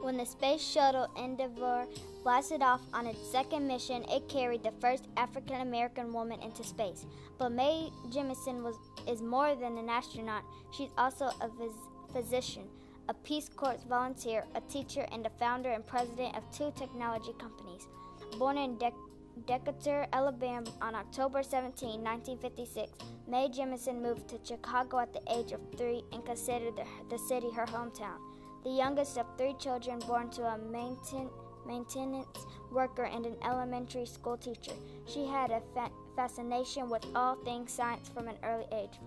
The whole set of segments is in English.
When the space shuttle Endeavour blasted off on its second mission, it carried the first African American woman into space. But Mae Jemison was is more than an astronaut. She's also a phys- physician, a Peace Corps volunteer, a teacher, and the founder and president of two technology companies. Born in De- Decatur, Alabama on October 17, 1956, Mae Jemison moved to Chicago at the age of three and considered the, the city her hometown. The youngest of three children born to a maintenance worker and an elementary school teacher, she had a fa- fascination with all things science from an early age.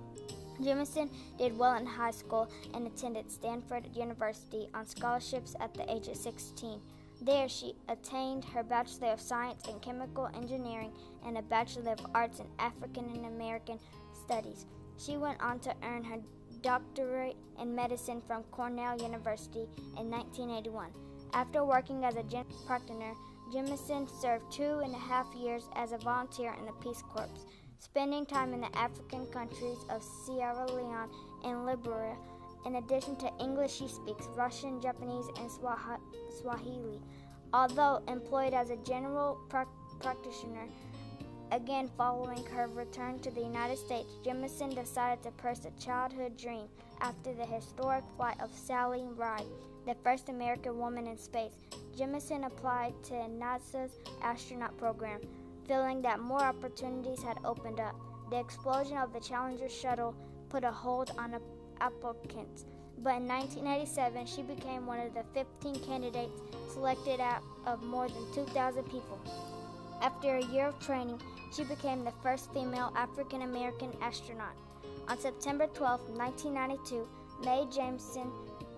Jemison did well in high school and attended Stanford University on scholarships at the age of 16. There, she attained her Bachelor of Science in Chemical Engineering and a Bachelor of Arts in African and American Studies. She went on to earn her doctorate in medicine from Cornell University in 1981. After working as a general practitioner, Jemison served two and a half years as a volunteer in the Peace Corps, spending time in the African countries of Sierra Leone and Liberia. In addition to English, she speaks Russian, Japanese, and Swahili. Although employed as a general pra- practitioner, again following her return to the United States, Jemison decided to pursue a childhood dream after the historic flight of Sally Ride, the first American woman in space. Jemison applied to NASA's astronaut program, feeling that more opportunities had opened up. The explosion of the Challenger shuttle put a hold on applicants, but in 1987 she became one of the 15 candidates selected out of more than 2,000 people. After a year of training, she became the first female African American astronaut. On September 12, 1992, Mae Jameson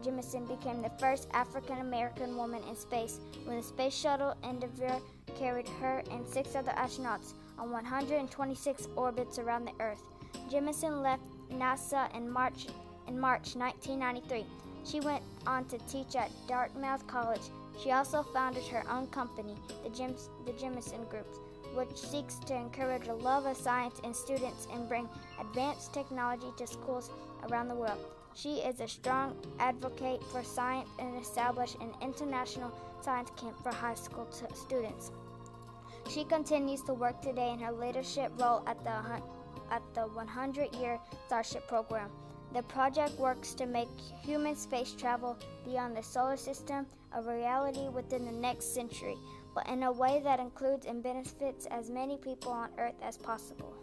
Jemison became the first African American woman in space when the space shuttle Endeavour carried her and six other astronauts on 126 orbits around the Earth. Jemison left NASA in March in March 1993. She went on to teach at Dartmouth College. She also founded her own company, the, Jim, the Jemison Group, which seeks to encourage a love of science in students and bring advanced technology to schools around the world. She is a strong advocate for science and established an international science camp for high school t- students. She continues to work today in her leadership role at the at the 100-year Starship program. The project works to make human space travel beyond the solar system a reality within the next century, but in a way that includes and benefits as many people on Earth as possible.